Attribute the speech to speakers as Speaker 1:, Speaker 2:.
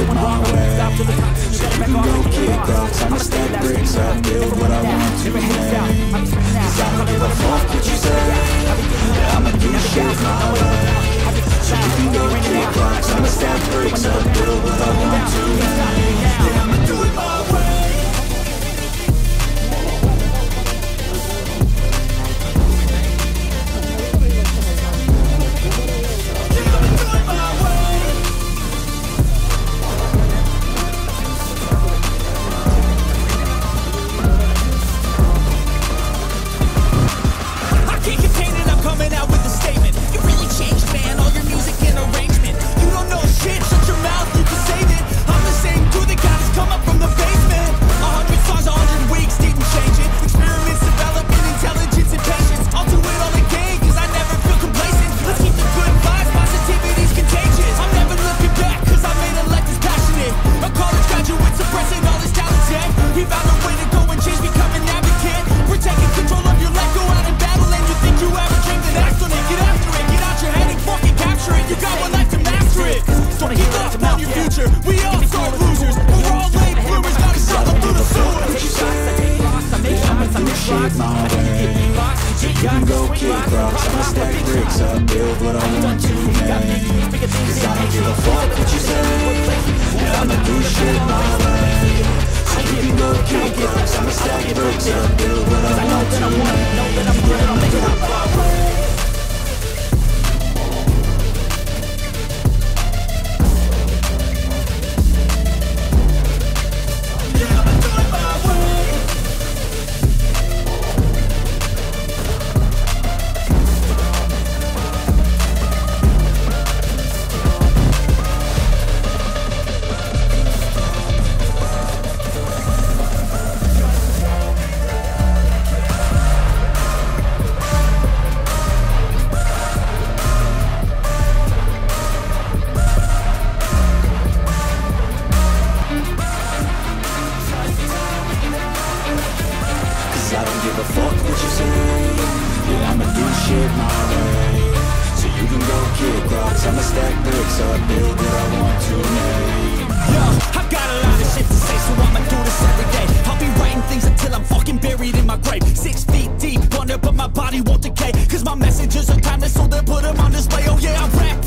Speaker 1: do shit my way So you can go kick rocks I'ma stack bricks up, build what I want to. make Cause I don't give a fuck what you say Yeah, I'ma do shit my way So you can go kick rocks I'ma stack bricks up, build what I want to make
Speaker 2: Cause I don't give
Speaker 1: a fuck what you. say Yeah, I'ma do shit my way So you can go kick rocks I'ma stack bricks do my way So you can go kick rocks I'ma stack bricks up, build what I want to make
Speaker 2: Yo, I got a lot of shit to say, so I'ma do this every day. I'll be writing things until I'm fucking buried in my grave. Six feet deep under, but my body won't decay. Cause my messages are timeless, so they'll put them on display. Oh yeah, I rap